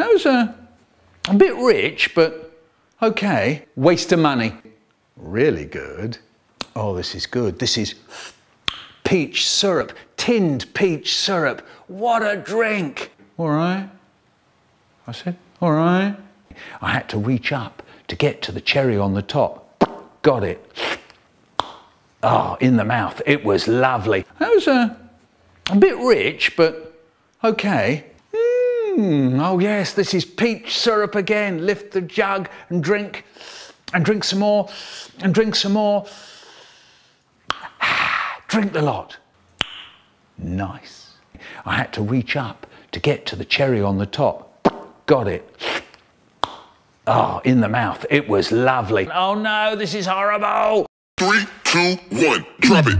That was a, a bit rich, but okay. Waste of money. Really good. Oh, this is good. This is peach syrup, tinned peach syrup. What a drink. All right. I said, all right. I had to reach up to get to the cherry on the top. Got it. Oh, in the mouth. It was lovely. That was a, a bit rich, but okay. Mm, oh yes, this is peach syrup again. Lift the jug and drink, and drink some more, and drink some more. drink the lot. Nice. I had to reach up to get to the cherry on the top. Got it. Oh, in the mouth. It was lovely. Oh no, this is horrible. Three, two, one, drop it.